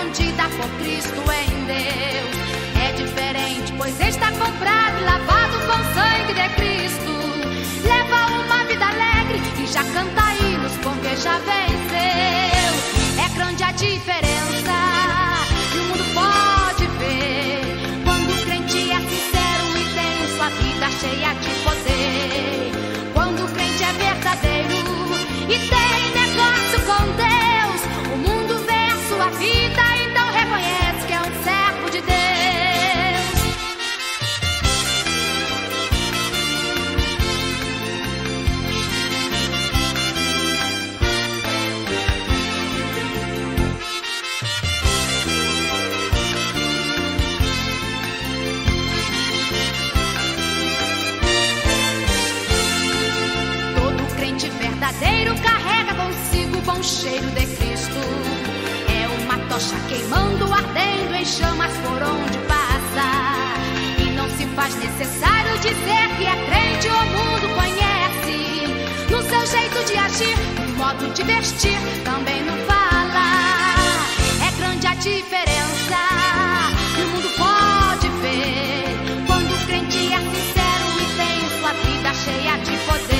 escondida por Cristo em Deus. É diferente, pois está comprado e lavado com sangue de Cristo. Leva uma vida alegre e já canta hinos porque já venceu. É grande a diferença candeeiro carrega consigo o bom cheiro de Cristo. É uma tocha queimando, ardendo em chamas por onde passa. E não se faz necessário dizer que é crente, o mundo conhece. No seu jeito de agir, no modo de vestir, também não fala. É grande a diferença que o mundo pode ver. Quando o crente é sincero e tem sua vida cheia de poder.